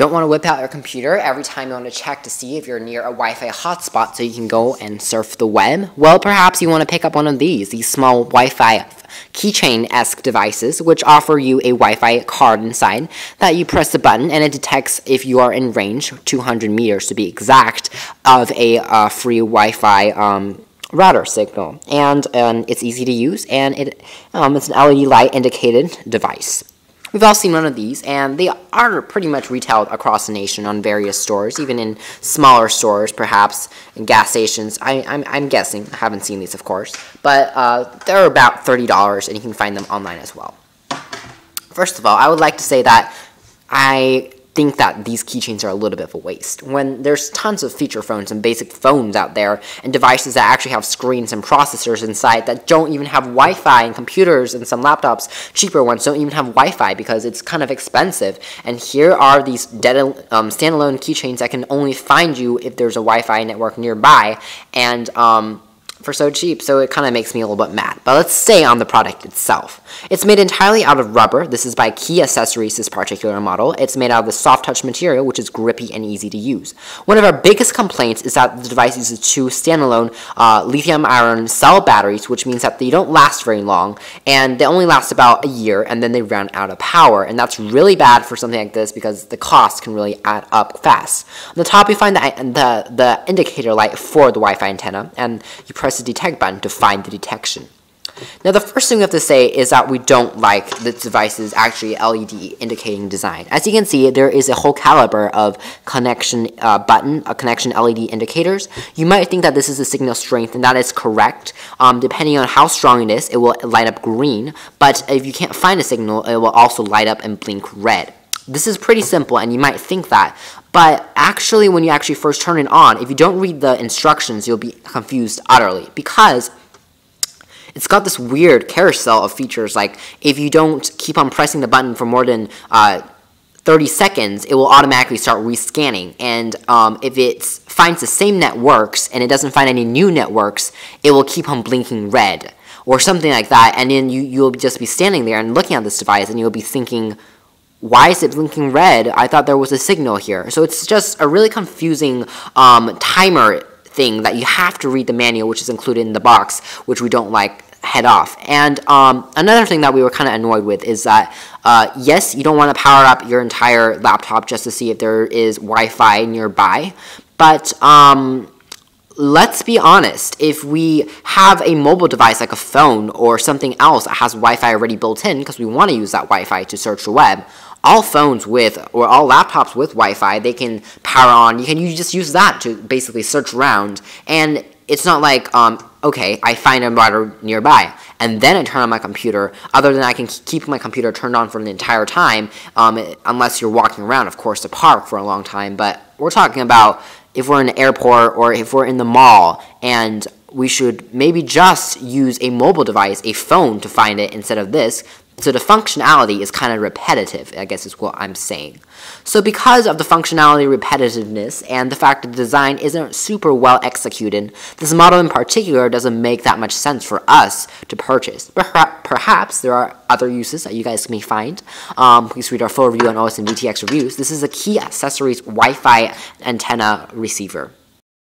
Don't want to whip out your computer every time you want to check to see if you're near a Wi-Fi hotspot so you can go and surf the web? Well, perhaps you want to pick up one of these, these small Wi-Fi keychain-esque devices, which offer you a Wi-Fi card inside that you press the button and it detects if you are in range, 200 meters to be exact, of a uh, free Wi-Fi um, router signal. And um, it's easy to use and it, um, it's an LED light indicated device. We've all seen one of these, and they are pretty much retailed across the nation on various stores, even in smaller stores, perhaps in gas stations. I, I'm, I'm guessing. I haven't seen these, of course. But uh, they're about $30, and you can find them online as well. First of all, I would like to say that I think that these keychains are a little bit of a waste. When there's tons of feature phones and basic phones out there, and devices that actually have screens and processors inside that don't even have Wi-Fi, and computers and some laptops, cheaper ones, don't even have Wi-Fi because it's kind of expensive. And here are these dead, um, standalone keychains that can only find you if there's a Wi-Fi network nearby, and um, for so cheap, so it kind of makes me a little bit mad. But let's stay on the product itself. It's made entirely out of rubber. This is by Key Accessories, this particular model. It's made out of the soft touch material, which is grippy and easy to use. One of our biggest complaints is that the device uses two standalone uh, lithium iron cell batteries, which means that they don't last very long, and they only last about a year, and then they run out of power. And that's really bad for something like this because the cost can really add up fast. On the top, you find the, the, the indicator light for the Wi-Fi antenna, and you press press the detect button to find the detection. Now the first thing we have to say is that we don't like this device's actually LED indicating design. As you can see, there is a whole caliber of connection uh, button, uh, connection LED indicators. You might think that this is a signal strength, and that is correct. Um, depending on how strong it is, it will light up green, but if you can't find a signal, it will also light up and blink red. This is pretty simple, and you might think that, but actually, when you actually first turn it on, if you don't read the instructions, you'll be confused utterly because it's got this weird carousel of features. Like if you don't keep on pressing the button for more than uh, 30 seconds, it will automatically start rescanning. And um, if it finds the same networks and it doesn't find any new networks, it will keep on blinking red or something like that. And then you, you'll just be standing there and looking at this device and you'll be thinking, why is it blinking red? I thought there was a signal here. So it's just a really confusing um, timer thing that you have to read the manual, which is included in the box, which we don't like head off. And um, another thing that we were kind of annoyed with is that, uh, yes, you don't want to power up your entire laptop just to see if there is Wi-Fi nearby, but um, let's be honest, if we have a mobile device like a phone or something else that has Wi-Fi already built in because we want to use that Wi-Fi to search the web, all phones with or all laptops with Wi-Fi, they can power on. You can you just use that to basically search around, and it's not like um, okay, I find a router nearby, and then I turn on my computer. Other than I can keep my computer turned on for the entire time, um, unless you're walking around, of course, the park for a long time. But we're talking about if we're in an airport or if we're in the mall and we should maybe just use a mobile device, a phone, to find it instead of this. So the functionality is kind of repetitive, I guess is what I'm saying. So because of the functionality repetitiveness and the fact that the design isn't super well executed, this model in particular doesn't make that much sense for us to purchase. Perhaps there are other uses that you guys may find. Um, please read our full review on OS and VTX reviews. This is a Key Accessories Wi-Fi antenna receiver.